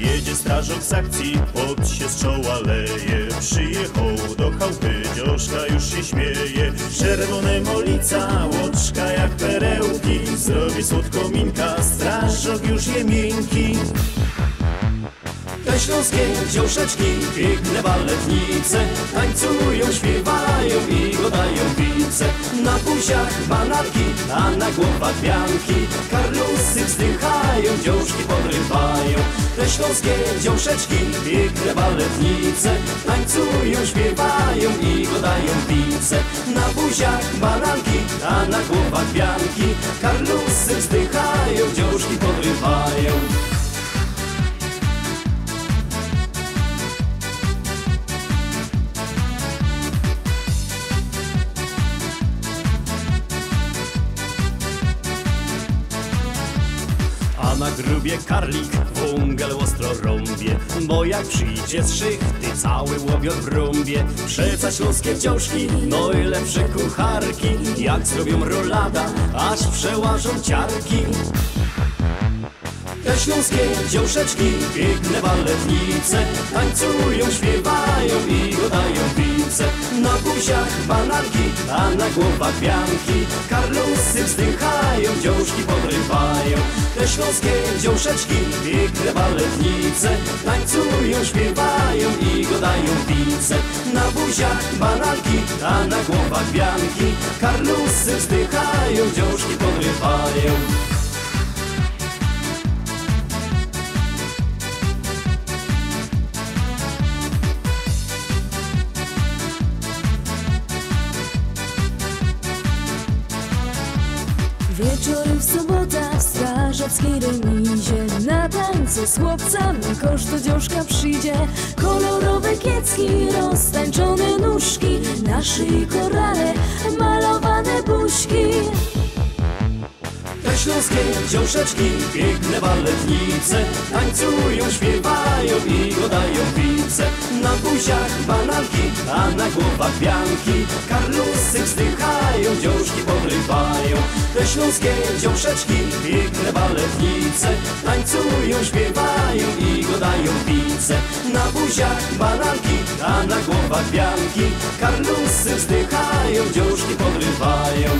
Jedzie strażak z akcji, pot się z czoła leje. Przyjechał do chałupy, dzioszka już się śmieje. Czerwone molica, łoczka jak perełki. Zrobi słodko minka, strażak już je miękki. Te śląskie dziąszeczki, piękne baletnice. Tańcują, śpiewają i godają pice. Na buziach bananki, a na głowach pianki Karlusy wzdychają, dziążki śląskie dziąszeczki, piękne baletnice Tańcują, śpiewają i godają pice. Na buziach bananki, a na głowach pianki. Karlusy wzdychają, A na grubie karlik wągel ostro rąbie. Bo jak przyjdzie z szychty cały łobiot w rąbie Przeca śląskie wciążki, no i lepsze kucharki. Jak zrobią rolada, aż przełażą ciarki. Te śląskie dziąszeczki, piękne baletnice. Tańcują, śpiewają Na buziach bananki, a na głowach pianki Karlusy wzdychają, dziążki podrywają. Te śląskie dziąszeczki, piękne baletnice. Tańcują, śpiewają i godają pice Na buziach bananki, a na głowach pianki Karlusy wzdychają, dziążki podrywają Wieczory w sobota w strażackiej remizie. Na tańce z chłopcami kosz do dziążka przyjdzie. Kolorowe kiecki, roztańczone nóżki. Na szyi korale, malowane buźki. Te śląskie dziąszeczki, piękne baletnice. Tańcują, śpiewają i godają pice Na buziach bananki, a na głowach pianki Karlusy wzdychają, dziążki podrywają Te śląskie dziąszeczki, piękne baletnice. Tańcują, śpiewają i godają pice Na buziach bananki, a na głowach pianki Karlusy wzdychają, dziążki podrywają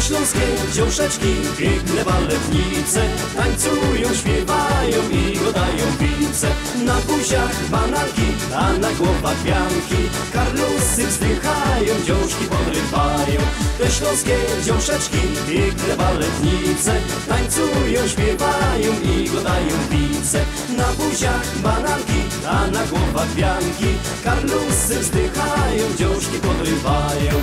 Te śląskie dziąszeczki, piękne baletnice. Tańcują, śpiewają i godają pice Na buziach bananki, a na głowach pianki. Karlusy wzdychają, dziążki podrywają. Te śląskie dziąszeczki, piękne baletnice. Tańcują, śpiewają i godają pice Na buziach bananki, a na głowach pianki. Karlusy wzdychają, dziążki podrywają